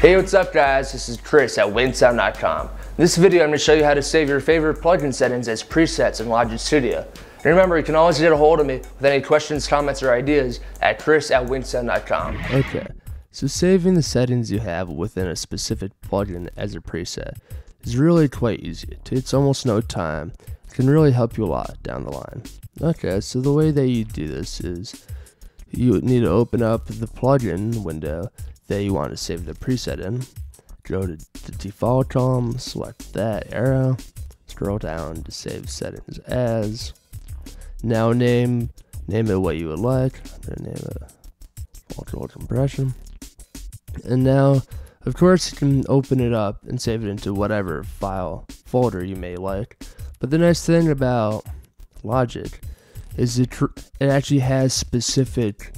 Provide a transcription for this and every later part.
Hey, what's up guys? This is Chris at winksound.com. In this video, I'm going to show you how to save your favorite plugin settings as presets in Logic Studio. And remember, you can always get a hold of me with any questions, comments, or ideas at chris at winksound.com. Okay, so saving the settings you have within a specific plugin as a preset is really quite easy. It takes almost no time. It can really help you a lot down the line. Okay, so the way that you do this is you need to open up the plugin window that you want to save the preset in. Go to the default column, select that arrow, scroll down to save settings as. Now name name it what you would like. I'm gonna name it ultra compression. And now, of course, you can open it up and save it into whatever file folder you may like. But the nice thing about Logic is it, it actually has specific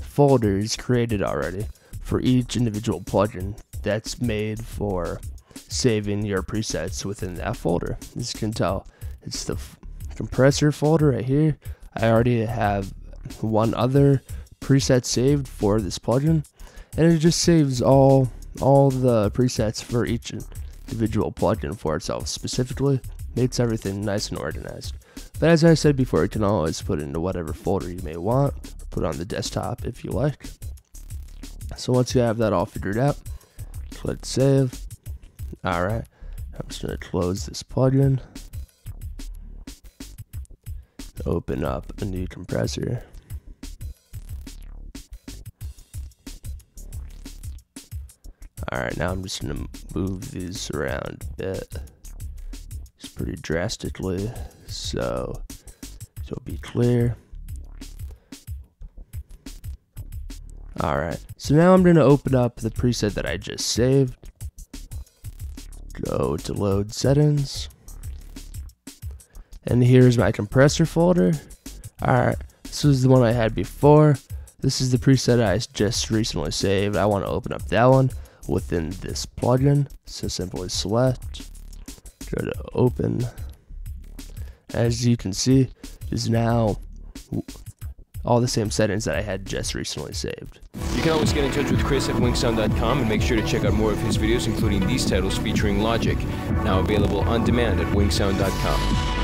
folders created already for each individual plugin that's made for saving your presets within that folder. As you can tell, it's the compressor folder right here. I already have one other preset saved for this plugin, and it just saves all all the presets for each individual plugin for itself specifically. Makes everything nice and organized. But as I said before, you can always put it into whatever folder you may want, put on the desktop if you like. So once you have that all figured out, click save. Alright, I'm just to close this plugin. Open up a new compressor. Alright, now I'm just to move these around a bit. It's pretty drastically, so it'll be clear. Alright, so now I'm going to open up the preset that I just saved. Go to load settings. And here's my compressor folder. Alright, this was the one I had before. This is the preset I just recently saved. I want to open up that one within this plugin. So simply select, go to open. As you can see, is now all the same settings that I had just recently saved. You can always get in touch with Chris at winksound.com and make sure to check out more of his videos, including these titles featuring Logic, now available on demand at winksound.com.